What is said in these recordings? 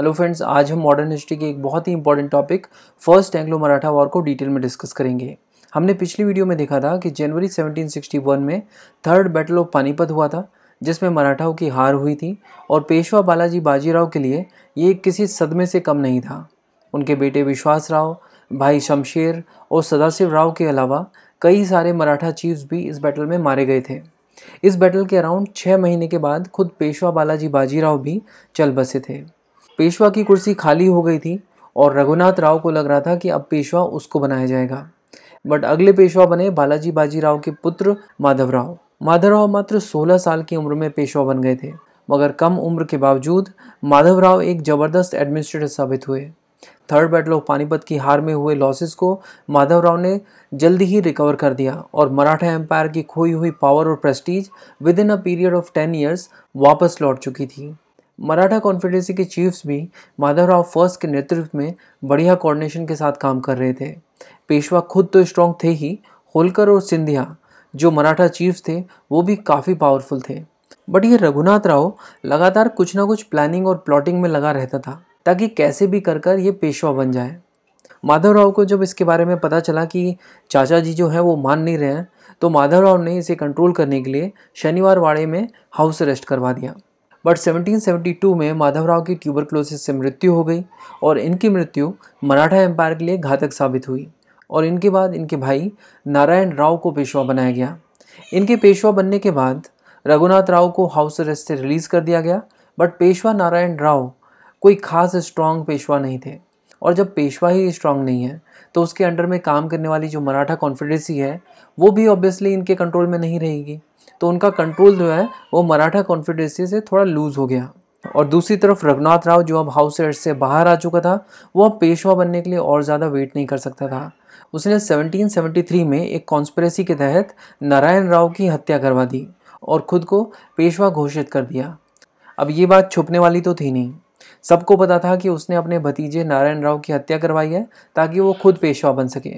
Hello friends आज हम modern history के एक बहुत ही important topic first Anglo Maratha war को डिटेल में डिस्कस करेंगे। हमने पिछली वीडियो में देखा था कि जनवरी 1761 में थर्ड बैटल ऑफ़ पानीपत हुआ था, जिसमें मराठाओं की हार हुई थी और पेशवा बालाजी बाजीराव के लिए ये किसी सदमे से कम नहीं था। उनके बेटे विश्वास राव, भाई शमशेर और सदाशिव राव के अलावा कई सारे मराठा चीफ्स भी इस बैटल में मारे गए थे। इस बैटल के अराउंड छः महीने के बाद खुद पेशवा बालाजी बाजीराव भी चल बसे थे। पेशवा की कुर्सी खाली हो गई थी और रघुनाथ राव को लग रहा था कि अब पेशवा उसको बनाया जाएगा। बट अगले पेशवा बने बालाजी बाजीराव के पुत्र माधवराव। माधवराव मात्र 16 साल की उम्र में पेशवा बन गए थे। मगर कम उम्र के बावजूद माधवराव एक ज़बरदस्त एडमिनिस्ट्रेटर साबित हुए। थर्ड बैटल ऑफ़ पानीपत की हार में हुए लॉसेस को माधवराव ने जल्दी ही रिकवर कर दिया और मराठा एम्पायर की खोई हुई पावर और prestige within a period of ten years वापस लौट चुकी थी। मराठा कॉन्फेडरेसी के चीफ्स भी माधवराव फ़र्स्ट के नेतृत्व में बढ़िया कोऑर्डिनेशन के साथ काम कर रहे थे। पेशवा खुद तो स्ट्रॉन्ग थे ही, होलकर और सिंधिया जो मराठा चीफ्स थे, वो भी काफ़ी पावरफुल थे। बट ये रघुनाथ राव लगातार कुछ ना कुछ प्लानिंग और प्लॉटिंग में लगा रहता था, ताकि कैसे भी कर कर ये पेशवा बन जाए। माधवराव को जब इसके बारे में पता चला कि चाचा जी जो है वो मान नहीं रहे हैं तो माधवराव ने इसे कंट्रोल करने के लिए शनिवार वाड़े में हाउस अरेस्ट करवा दिया। बट 1772 में माधवराव की ट्यूबरक्लोसिस से मृत्यु हो गई और इनकी मृत्यु मराठा एम्पायर के लिए घातक साबित हुई और इनके बाद इनके भाई नारायण राव को पेशवा बनाया गया। इनके पेशवा बनने के बाद रघुनाथ राव को हाउस अरेस्ट से रिलीज़ कर दिया गया बट पेशवा नारायण राव कोई खास स्ट्रांग पेशवा नहीं थे और जब पेशवा ही स्ट्रांग नहीं है तो उसके अंडर में काम करने वाली जो मराठा कॉन्फिडेंसी है, वो भी ऑब्वियसली इनके कंट्रोल में नहीं रहेगी। तो उनका कंट्रोल जो है, वो मराठा कॉन्फिडेंसी से थोड़ा लूज़ हो गया। और दूसरी तरफ़ रघुनाथ राव जो अब हाउस एड से बाहर आ चुका था, वो अब पेशवा बनने के लिए और ज़्यादा वेट नहीं कर सकता था। उसने 1773 में एक कॉन्स्परेसी के तहत नारायण राव की हत्या करवा दी और खुद को पेशवा घोषित कर दिया। अब ये बात छुपने वाली तो थी नहीं। सबको पता था कि उसने अपने भतीजे नारायण राव की हत्या करवाई है ताकि वो खुद पेशवा बन सके।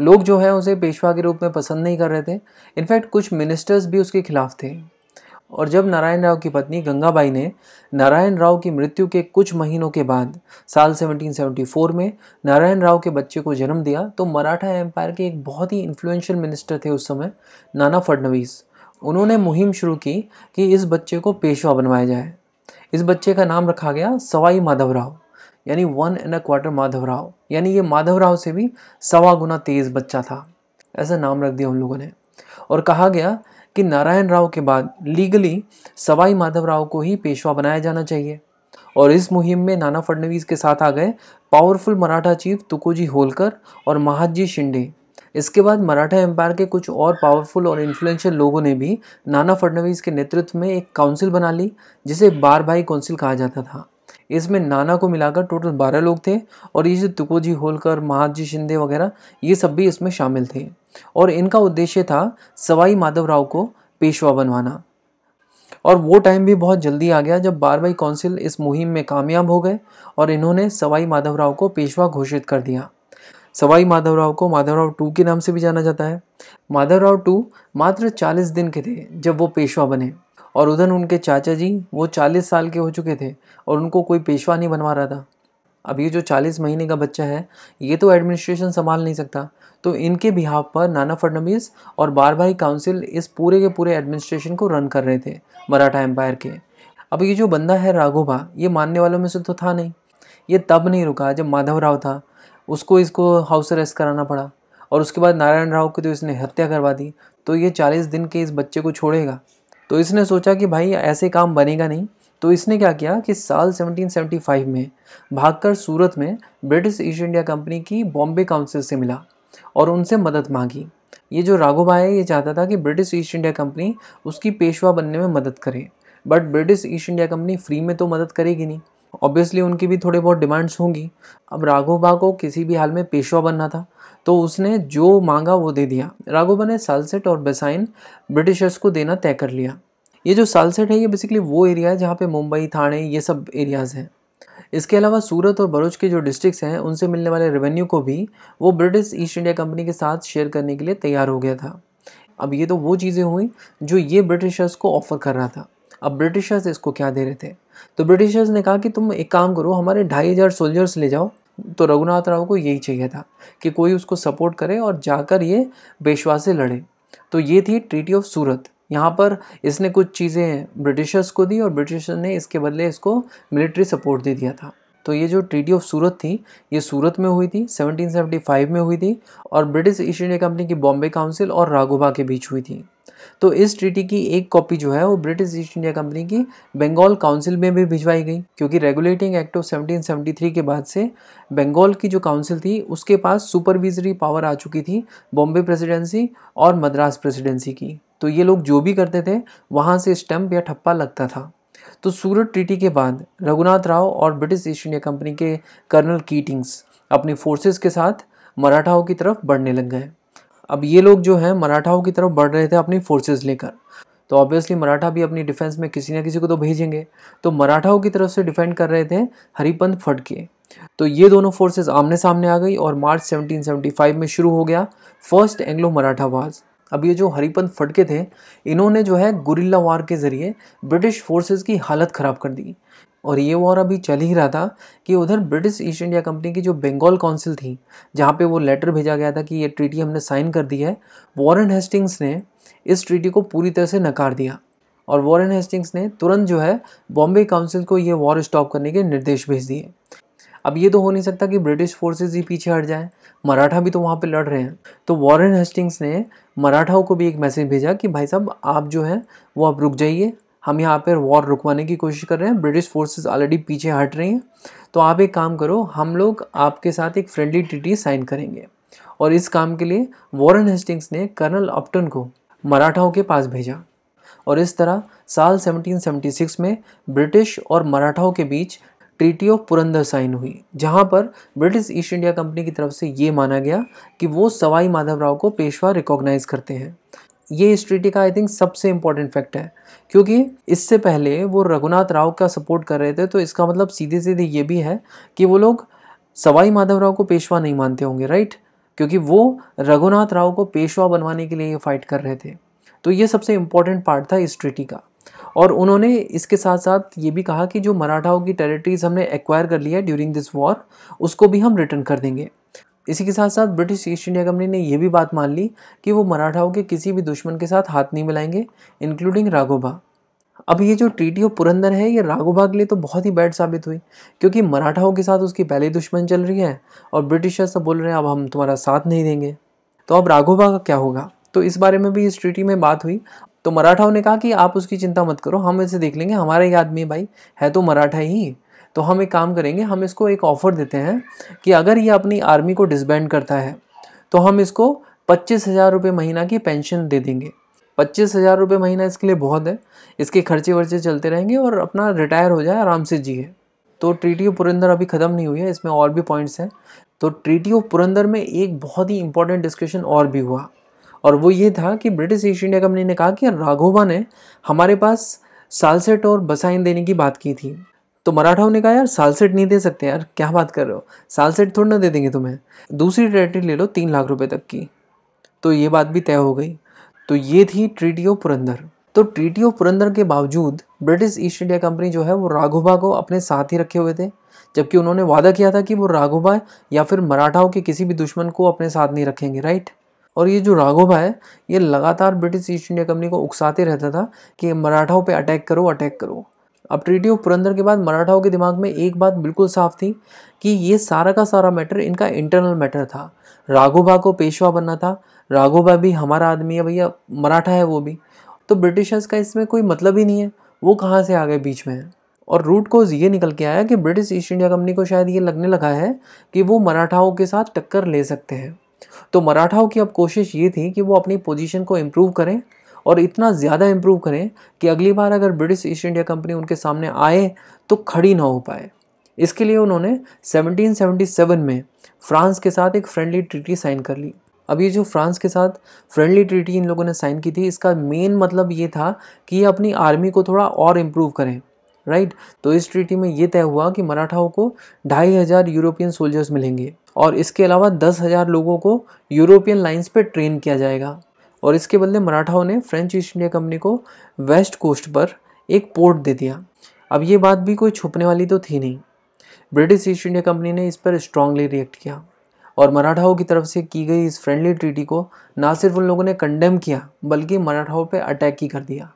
लोग जो है उसे पेशवा के रूप में पसंद नहीं कर रहे थे। इनफैक्ट कुछ मिनिस्टर्स भी उसके खिलाफ थे। और जब नारायण राव की पत्नी गंगाबाई ने नारायण राव की मृत्यु के कुछ महीनों के बाद, साल 1774 में नारायण राव के बच्चे को जन्म दिया तो मराठा एम्पायर के एक बहुत ही इन्फ्लुएंशियल मिनिस्टर थे उस समय, नाना फडनवीस उन्होंने मुहिम शुरू की कि इस बच्चे को पेशवा बनवाया जाए। इस बच्चे का नाम रखा गया सवाई माधवराव यानी one and a quarter Madhavrao यानी ये माधवराव से भी सवा गुना तेज बच्चा था। ऐसा नाम रख दिया उन लोगों ने। और कहा गया कि नारायण राव के बाद लीगली सवाई माधवराव को ही पेशवा बनाया जाना चाहिए। और इस मुहिम में नाना फडणवीस के साथ आ गए पावरफुल मराठा चीफ तुकोजी होलकर और महाजी शिंदे। इसके बाद मराठा एम्पायर के कुछ और पावरफुल और इन्फ्लुएंशियल लोगों ने भी नाना फडणवीस के नेतृत्व में एक काउंसिल बना ली, जिसे बार भाई काउंसिल कहा जाता था। इसमें नाना को मिलाकर टोटल बारह लोग थे और ये जो तुकोजी होलकर, महाजी शिंदे वगैरह, ये सब भी इसमें शामिल थे। और इनका उद्देश्य था सवाई माधवराव को पेशवा बनवाना। और वो टाइम भी बहुत जल्दी आ गया जब बार भाई काउंसिल इस मुहिम में कामयाब हो गए और इन्होंने सवाई माधवराव को पेशवा घोषित कर दिया। सवाई माधवराव को माधवराव टू के नाम से भी जाना जाता है। माधवराव टू मात्र चालीस दिन के थे जब वो पेशवा बने और उधर उनके चाचा जी वो चालीस साल के हो चुके थे और उनको कोई पेशवा नहीं बनवा रहा था। अब ये जो चालीस महीने का बच्चा है, ये तो एडमिनिस्ट्रेशन संभाल नहीं सकता। तो इनके बिहाव पर नाना फडनवीस और बार भाई काउंसिल इस पूरे के पूरे एडमिनिस्ट्रेशन को रन कर रहे थे, मराठा एम्पायर के। अब ये जो बंदा है राघोबा, ये मानने वालों में से तो था नहीं। ये तब नहीं रुका जब माधवराव था। उसको इसको हाउस अरेस्ट कराना पड़ा। और उसके बाद नारायण राव की तो इसने हत्या करवा दी। तो ये चालीस दिन के इस बच्चे को छोड़ेगा। तो इसने सोचा कि भाई, ऐसे काम बनेगा नहीं। तो इसने क्या किया कि साल 1775 में भागकर सूरत में ब्रिटिश ईस्ट इंडिया कंपनी की बॉम्बे काउंसिल से मिला और उनसे मदद मांगी। ये जो राघोबा है, ये चाहता था कि ब्रिटिश ईस्ट इंडिया कंपनी उसकी पेशवा बनने में मदद करे। But British East India Company free में तो मदद करेगी नहीं। ऑब्वियसली उनकी भी थोड़ी बहुत डिमांड्स होंगी। अब राघोबा को किसी भी हाल में पेशवा बनना था तो उसने जो मांगा वो दे दिया। राघोबा ने सालसेट और बेसाइन ब्रिटिशर्स को देना तय कर लिया। ये जो सालसेट है, ये बेसिकली वो एरिया है जहाँ पे मुंबई, थाने, ये सब एरियाज़ हैं। इसके अलावा सूरत और भरूच के जो डिस्ट्रिक्ट्स हैं, उनसे मिलने वाले रेवेन्यू को भी वो ब्रिटिश ईस्ट इंडिया कंपनी के साथ शेयर करने के लिए तैयार हो गया था। अब ये तो वो चीज़ें हुई, जो ये ब्रिटिशर्स को ऑफ़र कर रहा था। अब ब्रिटिशर्स इसको क्या दे रहे थे? तो ब्रिटिशर्स ने कहा कि तुम एक काम करो, हमारे ढाई हज़ार सोल्जर्स ले जाओ। तो रघुनाथ राव को यही चाहिए था कि कोई उसको सपोर्ट करे और जाकर ये पेशवा से लड़े। तो ये थी ट्रीटी ऑफ़ सूरत यहाँ पर इसने कुछ चीज़ें ब्रिटिशर्स को दी और ब्रिटिशर्स ने इसके बदले इसको मिलिट्री सपोर्ट दे दिया था। तो ये जो ट्रीटी ऑफ़ सूरत थी, ये सूरत में हुई थी 1775 में हुई थी और ब्रिटिश ईस्ट इंडिया कंपनी की बॉम्बे काउंसिल और राघोबा के बीच हुई थी। तो इस ट्रीटी की एक कॉपी जो है वो ब्रिटिश ईस्ट इंडिया कंपनी की बंगाल काउंसिल में भी भिजवाई गई, क्योंकि रेगुलेटिंग एक्ट ऑफ़ 1773 के बाद से बंगाल की जो काउंसिल थी, उसके पास सुपरविजरी पावर आ चुकी थी बॉम्बे प्रेसिडेंसी और मद्रास प्रेसिडेंसी की। तो ये लोग जो भी करते थे, वहाँ से स्टम्प या ठप्पा लगता था। तो सूरत ट्रीटी के बाद रघुनाथ राव और ब्रिटिश ईस्ट इंडिया कंपनी के कर्नल कीटिंग्स अपनी फोर्सेस के साथ मराठाओं की तरफ़ बढ़ने लग गए। अब ये लोग जो हैं, मराठाओं की तरफ़ बढ़ रहे थे अपनी फोर्सेस लेकर। तो ऑब्वियसली मराठा भी अपनी डिफेंस में किसी ना किसी को तो भेजेंगे। तो मराठाओं की तरफ़ से डिफेंड कर रहे थे हरिपंथ फटके तो ये दोनों फोर्सेस आमने सामने आ गई और मार्च 1775 में शुरू हो गया फ़र्स्ट एंग्लो मराठा वार्स अब ये जो हरिपंथ फटके थे, इन्होंने जो है गुरिल्ला वार के ज़रिए ब्रिटिश फोर्सेस की हालत ख़राब कर दी। और ये वॉर अभी चल ही रहा था कि उधर ब्रिटिश ईस्ट इंडिया कंपनी की जो बंगाल काउंसिल थी, जहाँ पे वो लेटर भेजा गया था कि ये ट्रीटी हमने साइन कर दी है वॉरेन हेस्टिंग्स ने इस ट्रीटी को पूरी तरह से नकार दिया। और वॉरेन हेस्टिंग्स ने तुरंत जो है बॉम्बे काउंसिल को ये वॉर स्टॉप करने के निर्देश भेज दिए। अब ये तो हो नहीं सकता कि ब्रिटिश फोर्सेज ही पीछे हट जाएँ। मराठा भी तो वहाँ पे लड़ रहे हैं। तो वॉरेन हेस्टिंग्स ने मराठाओं को भी एक मैसेज भेजा कि भाई साहब, आप जो है, वो आप रुक जाइए। हम यहाँ पर वॉर रुकवाने की कोशिश कर रहे हैं। ब्रिटिश फोर्सेस ऑलरेडी पीछे हट रही हैं। तो आप एक काम करो, हम लोग आपके साथ एक फ्रेंडली ट्रीटी साइन करेंगे। और इस काम के लिए वॉरेन हेस्टिंग्स ने कर्नल अपटन को मराठाओं के पास भेजा। और इस तरह साल 1776 में ब्रिटिश और मराठाओं के बीच ट्रीटी ऑफ़ पुरंदर साइन हुई, जहाँ पर ब्रिटिश ईस्ट इंडिया कंपनी की तरफ़ से ये माना गया कि वो सवाई माधवराव को पेशवा रिकॉग्नाइज करते हैं। ये इस ट्रीटी का आई थिंक सबसे इंपॉर्टेंट फैक्ट है। क्योंकि इससे पहले वो रघुनाथ राव का सपोर्ट कर रहे थे तो इसका मतलब सीधे सीधे ये भी है कि वो लोग सवाई माधवराव को पेशवा नहीं मानते होंगे राइट क्योंकि वो रघुनाथ राव को पेशवा बनवाने के लिए ये फाइट कर रहे थे। तो ये सबसे इंपॉर्टेंट पार्ट था इस ट्रीटी का। और उन्होंने इसके साथ साथ ये भी कहा कि जो मराठाओं की टेरिटरीज हमने एक्वायर कर लिया है ड्यूरिंग दिस वॉर उसको भी हम रिटर्न कर देंगे। इसी के साथ साथ ब्रिटिश ईस्ट इंडिया कंपनी ने यह भी बात मान ली कि वो मराठाओं के किसी भी दुश्मन के साथ हाथ नहीं मिलाएँगे इंक्लूडिंग राघोबा अब ये जो ट्रीटी ऑफ़ पुरंदर है, ये राघोबा के लिए तो बहुत ही बैड साबित हुई, क्योंकि मराठाओं के साथ उसकी पहले दुश्मन चल रही है और ब्रिटिशर्स बोल रहे हैं, अब हम तुम्हारा साथ नहीं देंगे। तो अब राघोबा का क्या होगा? तो इस बारे में भी इस ट्रीटी में बात हुई। तो मराठाओं ने कहा कि आप उसकी चिंता मत करो, हम इसे देख लेंगे, हमारा ही आदमी भाई, है तो मराठा ही। तो हम एक काम करेंगे, हम इसको एक ऑफ़र देते हैं कि अगर ये अपनी आर्मी को डिसबैंड करता है तो हम इसको पच्चीस हज़ार रुपये महीना की पेंशन दे देंगे। पच्चीस हज़ार रुपये महीना इसके लिए बहुत है, इसके खर्चे वर्चे चलते रहेंगे और अपना रिटायर हो जाए, आराम से जिए। तो ट्रीटी ऑफ़ पुरंदर अभी ख़त्म नहीं हुई है, इसमें और भी पॉइंट्स हैं। तो ट्रीटी ऑफ़ पुरंदर में एक बहुत ही इंपॉर्टेंट डिस्कशन और भी हुआ। और वो ये था कि ब्रिटिश ईस्ट इंडिया कंपनी ने कहा कि राघोबा ने हमारे पास सालसेट और बसाइन देने की बात की थी। तो मराठाओं ने कहा यार सालसेट नहीं दे सकते यार, क्या बात कर रहे हो? सालसेट थोड़ी ना दे देंगे तुम्हें। दूसरी टेरिटरी ले लो तीन लाख रुपए तक की। तो ये बात भी तय हो गई। तो ये थी ट्रीटी ऑफ़ पुरंदर। तो ट्रीटी ऑफ़ पुरंदर के बावजूद ब्रिटिश ईस्ट इंडिया कंपनी जो है वो राघोबा को अपने साथ ही रखे हुए थे, जबकि उन्होंने वादा किया था कि वो राघोबा या फिर मराठाओं के किसी भी दुश्मन को अपने साथ नहीं रखेंगे राइट और ये जो राघोबा है, ये लगातार ब्रिटिश ईस्ट इंडिया कंपनी को उकसाते रहता था कि मराठाओं पे अटैक करो अटैक करो। अब ट्रीटी ऑफ़ पुरंदर के बाद मराठाओं के दिमाग में एक बात बिल्कुल साफ़ थी कि ये सारा का सारा मैटर इनका इंटरनल मैटर था। राघोबा को पेशवा बनना था। राघोबा भी हमारा आदमी है भैया, मराठा है वो भी। तो ब्रिटिशर्स का इसमें कोई मतलब ही नहीं है। वो कहाँ से आ गए बीच में? और रूट कोज ये निकल के आया कि ब्रिटिश ईस्ट इंडिया कंपनी को शायद ये लगने लगा है कि वो मराठाओं के साथ टक्कर ले सकते हैं। तो मराठाओं की अब कोशिश ये थी कि वो अपनी पोजीशन को इम्प्रूव करें। और इतना ज़्यादा इम्प्रूव करें कि अगली बार अगर ब्रिटिश ईस्ट इंडिया कंपनी उनके सामने आए तो खड़ी ना हो पाए। इसके लिए उन्होंने 1777 में फ्रांस के साथ एक फ्रेंडली ट्रीटी साइन कर ली। अब ये जो फ्रांस के साथ फ्रेंडली ट्रीटी इन लोगों ने साइन की थी, इसका मेन मतलब ये था कि ये अपनी आर्मी को थोड़ा और इम्प्रूव करें राइट तो इस ट्रीटी में ये तय हुआ कि मराठाओं को ढाई हज़ार यूरोपियन सोल्जर्स मिलेंगे और इसके अलावा दस हज़ार लोगों को यूरोपियन लाइंस पे ट्रेन किया जाएगा। और इसके बदले मराठाओं ने फ्रेंच ईस्ट इंडिया कंपनी को वेस्ट कोस्ट पर एक पोर्ट दे दिया। अब ये बात भी कोई छुपने वाली तो थी नहीं। ब्रिटिश ईस्ट इंडिया कंपनी ने इस पर स्ट्रांगली रिएक्ट किया और मराठाओं की तरफ़ से की गई इस फ्रेंडली ट्रीटी को ना सिर्फ़ उन लोगों ने कंडेम किया, बल्कि मराठाओं पर अटैक ही कर दिया।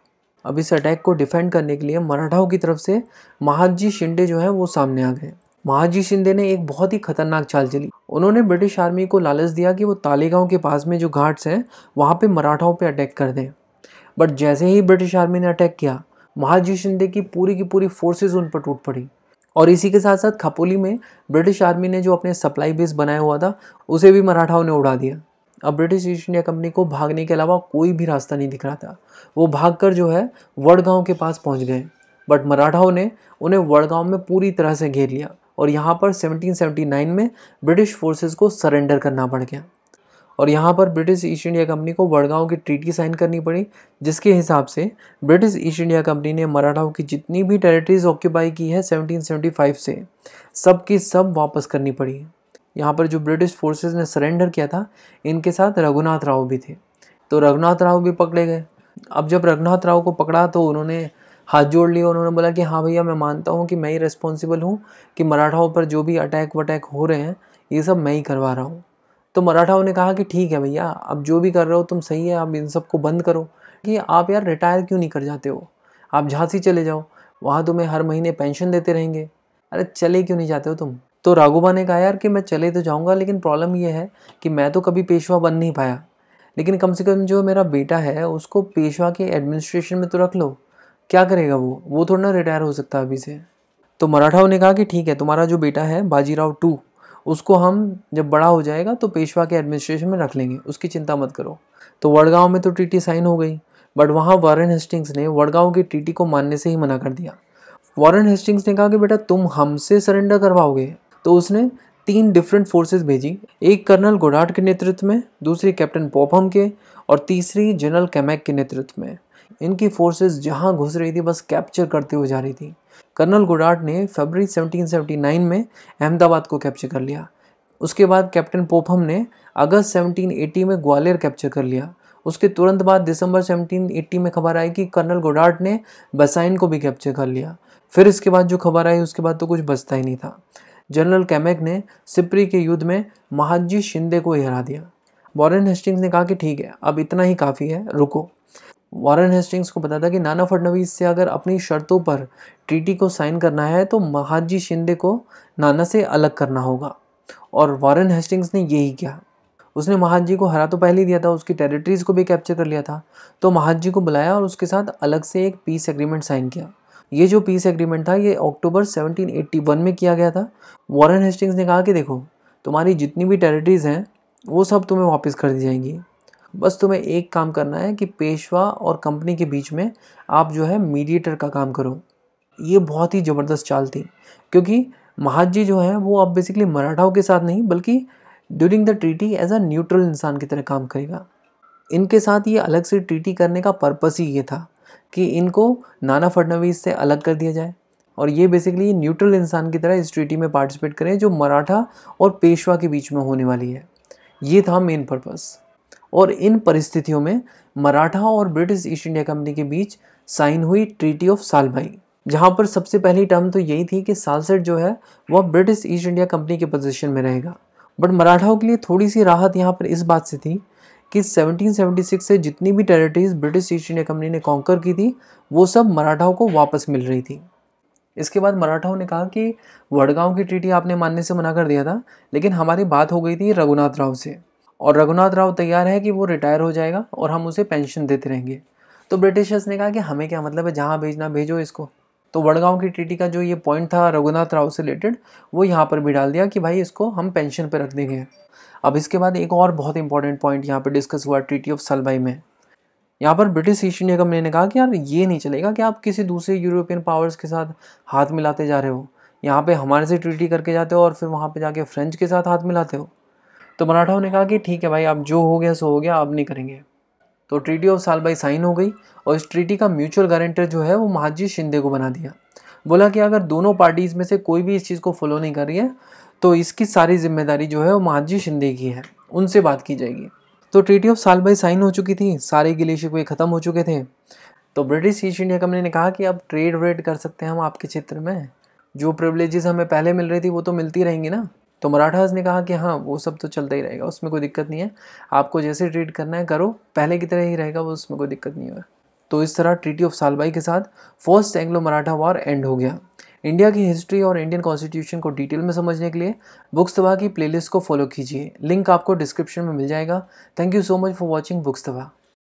अब इस अटैक को डिफेंड करने के लिए मराठाओं की तरफ़ से महाजी शिंडे जो है वो सामने आ गए। महाजी शिंदे ने एक बहुत ही खतरनाक चाल चली। उन्होंने ब्रिटिश आर्मी को लालच दिया कि वो तालेगांव के पास में जो घाट्स हैं, वहाँ पे मराठाओं पे अटैक कर दें। बट जैसे ही ब्रिटिश आर्मी ने अटैक किया, महाजी शिंदे की पूरी की पूरी फोर्सेज उन पर टूट पड़ी। और इसी के साथ साथ खपोली में ब्रिटिश आर्मी ने जो अपने सप्लाई बेस बनाया हुआ था, उसे भी मराठाओं ने उड़ा दिया। अब ब्रिटिश ईस्ट इंडिया कंपनी को भागने के अलावा कोई भी रास्ता नहीं दिख रहा था। वो भागकर जो है, वड़गांव के पास पहुँच गए। बट मराठाओं ने उन्हें वड़गांव में पूरी तरह से घेर लिया। और यहाँ पर 1779 में ब्रिटिश फोर्सेस को सरेंडर करना पड़ गया। और यहाँ पर ब्रिटिश ईस्ट इंडिया कंपनी को वड़गांव की ट्रीटी साइन करनी पड़ी, जिसके हिसाब से ब्रिटिश ईस्ट इंडिया कंपनी ने मराठाओं की जितनी भी टेरिटरीज ऑक्यूपाई की है 1775 से, सब की सब वापस करनी पड़ी। यहाँ पर जो ब्रिटिश फोर्सेस ने सरेंडर किया था, इनके साथ रघुनाथ राव भी थे। तो रघुनाथ राव भी पकड़े गए। अब जब रघुनाथ राव को पकड़ा तो उन्होंने हाथ जोड़ लिया उन्होंने बोला कि हाँ भैया, मैं मानता हूँ कि मैं ही रिस्पॉन्सिबल हूँ कि मराठाओं पर जो भी अटैक वटैक हो रहे हैं, ये सब मैं ही करवा रहा हूँ। तो मराठाओं ने कहा कि, ठीक है भैया, अब जो भी कर रहे हो, तुम सही है, अब इन सबको बंद करो कि आप यार रिटायर क्यों नहीं कर जाते हो? आप झांसी चले जाओ, वहाँ तुम्हें हर महीने पेंशन देते रहेंगे। अरे, चले क्यों नहीं जाते हो तुम? तो राघोबा ने कहा, यार कि मैं चले तो जाऊँगा, लेकिन प्रॉब्लम ये है कि मैं तो कभी पेशवा बन नहीं पाया। लेकिन कम से कम जो मेरा बेटा है, उसको पेशवा के एडमिनिस्ट्रेशन में तो रख लो। क्या करेगा वो? वो थोड़ा ना रिटायर हो सकता है अभी से। तो मराठाओं ने कहा कि ठीक है, तुम्हारा जो बेटा है, बाजीराव टू, उसको हम जब बड़ा हो जाएगा तो पेशवा के एडमिनिस्ट्रेशन में रख लेंगे, उसकी चिंता मत करो। तो वड़गांव में तो टीटी साइन हो गई बट वहाँ वारन हेस्टिंग्स ने वड़गांव की टीटी को मानने से ही मना कर दिया। वारन हेस्टिंग्स ने कहा कि बेटा, तुम हमसे सरेंडर करवाओगे। तो उसने तीन डिफरेंट फोर्सेस भेजी, एक कर्नल गोडाट के नेतृत्व में, दूसरी कैप्टन पोपम के, और तीसरी जनरल कैमैक के नेतृत्व में। इनकी फोर्सेस जहाँ घुस रही थी, बस कैप्चर करते हुए जा रही थी। कर्नल गोडाट ने फरवरी 1779 में अहमदाबाद को कैप्चर कर लिया। उसके बाद कैप्टन पोपम ने अगस्त 1780 में ग्वालियर कैप्चर कर लिया। उसके तुरंत बाद दिसंबर 1780 में खबर आई कि कर्नल गोडाट ने बसाइन को भी कैप्चर कर लिया। फिर इसके बाद जो खबर आई, उसके बाद तो कुछ बचता ही नहीं था। जनरल कैमेक ने सिप्री के युद्ध में महाजी शिंदे को हरा दिया। वॉरेन हेस्टिंग्स ने कहा कि ठीक है, अब इतना ही काफ़ी है, रुको। वॉरेन हेस्टिंग्स को था कि नाना फडनवीस से अगर अपनी शर्तों पर ट्रीटी को साइन करना है तो महाजी शिंदे को नाना से अलग करना होगा। और वारन हेस्टिंग्स ने यही किया। उसने महाजी को हरा तो पहले ही दिया था, उसकी टेरिटरीज को भी कैप्चर कर लिया था। तो महाजी को बुलाया और उसके साथ अलग से एक पीस एग्रीमेंट साइन किया। ये जो पीस एग्रीमेंट था, ये अक्टूबर 1781 में किया गया था। वॉरेन हेस्टिंग्स ने कहा कि देखो, तुम्हारी जितनी भी टेरिटरीज हैं, वो सब तुम्हें वापस कर दी जाएँगी। बस तुम्हें एक काम करना है कि पेशवा और कंपनी के बीच में आप जो है मीडिएटर का काम करो। ये बहुत ही ज़बरदस्त चाल थी, क्योंकि महाजी जो है वो अब बेसिकली मराठाओं के साथ नहीं, बल्कि during the treaty as a neutral इंसान की तरह काम करेगा। इनके साथ ये अलग से ट्रीटी करने का पर्पस ही ये था कि इनको नाना फडनवीस से अलग कर दिया जाए और ये बेसिकली न्यूट्रल इंसान की तरह इस ट्रीटी में पार्टिसिपेट करें जो मराठा और पेशवा के बीच में होने वाली है। ये था मेन पर्पस और इन परिस्थितियों में मराठा और ब्रिटिश ईस्ट इंडिया कंपनी के बीच साइन हुई ट्रीटी ऑफ़ सालभाई जहाँ पर सबसे पहली टर्म तो यही थी कि सालसेट जो है, वह ब्रिटिश ईस्ट इंडिया कंपनी के पोजीशन में रहेगा। बट मराठाओं के लिए थोड़ी सी राहत यहाँ पर इस बात से थी कि 1776 से जितनी भी territories British East India Company ने कॉन्कर की थी, वो सब मराठाओं को वापस मिल रही थी। इसके बाद मराठाओं ने कहा कि वड़गांव की ट्रीटी आपने मानने से मना कर दिया था, लेकिन हमारी बात हो गई थी रघुनाथ राव से। और रघुनाथ राव तैयार है कि वो रिटायर हो जाएगा और हम उसे पेंशन देते रहेंगे। तो ब्रिटिशर्स ने कहा कि हमें क्या मतलब है? जहाँ भेजना भेजो इसको। तो वड़गांव की ट्रीटी का जो ये पॉइंट था रघुनाथ राव से रिलेटेड वो यहाँ पर भी डाल दिया कि भाई इसको हम पेंशन पर रख देंगे। अब इसके बाद एक और बहुत इंपॉर्टेंट पॉइंट यहाँ पर डिस्कस हुआ ट्रीटी ऑफ़ सलबाई में। यहाँ पर ब्रिटिश ईस्ट इंडिया कंपनी ने कहा कि यार ये नहीं चलेगा कि आप किसी दूसरे यूरोपियन पावर्स के साथ हाथ मिलाते जा रहे हो। यहाँ पे हमारे से ट्रीटी करके जाते हो और फिर वहाँ पे जाके फ्रेंच के साथ हाथ मिलाते हो। तो मराठाओं ने कहा कि ठीक है भाई, आप जो हो गया, सो हो गया अब नहीं करेंगे। तो treaty of Salbai sign हो गई और इस ट्रीटी का म्यूचुअल गारंटर जो है वो महाजी शिंदे को बना दिया। बोला कि अगर दोनों पार्टीज़ में से कोई भी इस चीज़ को फॉलो नहीं कर रही है तो इसकी सारी ज़िम्मेदारी जो है वो महाजी शिंदे की है, उनसे बात की जाएगी। तो treaty of Salbai sign हो चुकी थी, सारे गिले शिकवे ख़त्म हो चुके थे। तो ब्रिटिश ईस्ट इंडिया कंपनी ने कहा कि अब ट्रेड व्रेड कर सकते हैं हम आपके क्षेत्र में, जो प्रिवलेजेस हमें पहले मिल रही थी वो तो मिलती रहेंगी ना। तो मराठास ने कहा कि हाँ वो सब तो चलता ही रहेगा, उसमें कोई दिक्कत नहीं है। आपको जैसे ट्रीट करना है, करो, पहले की तरह ही रहेगा, वो उसमें कोई दिक्कत नहीं होगा। तो इस तरह ट्रीटी ऑफ़ सालबाई के साथ first Anglo Maratha war end हो गया। इंडिया की हिस्ट्री और इंडियन कॉन्स्टिट्यूशन को डिटेल में समझने के लिए बुक्स तबाह की प्लेलिस्ट को फॉलो कीजिए। लिंक आपको डिस्क्रिप्शन में मिल जाएगा। Thank you so much for watching books तबाह